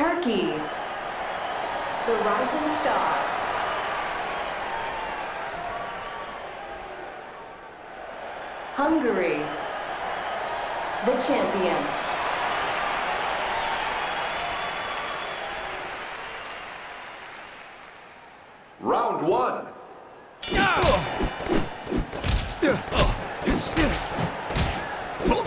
Turkey, the rising star. Hungary, the champion. Round one. Look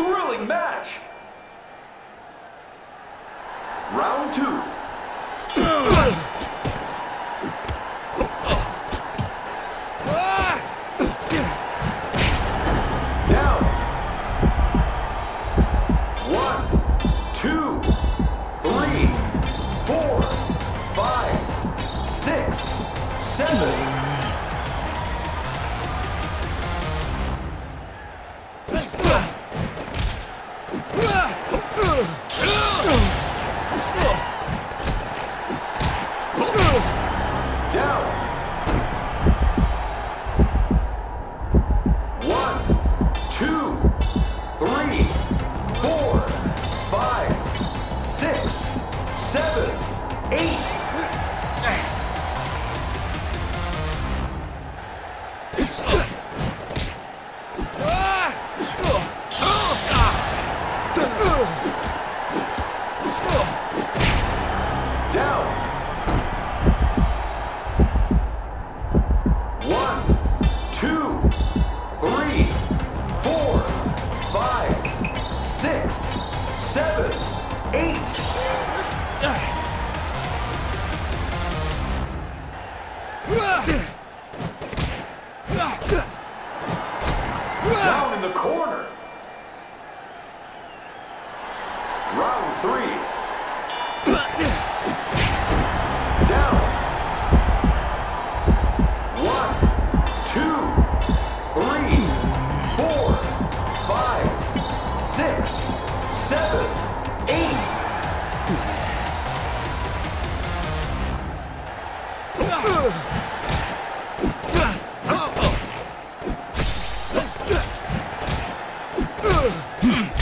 thrilling match. Round two. Down. One, two, three, four, five, six, seven. Seven, eight. Down in the corner. Round three. Down. One, two, three, four, five, six, seven, eight. What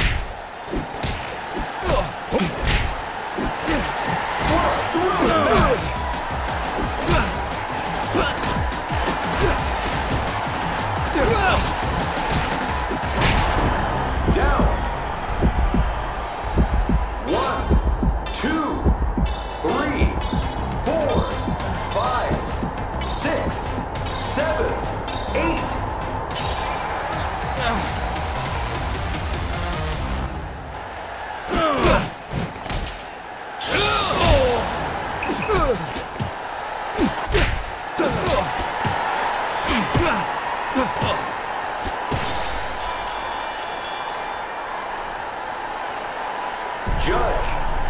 seven, eight. Judge.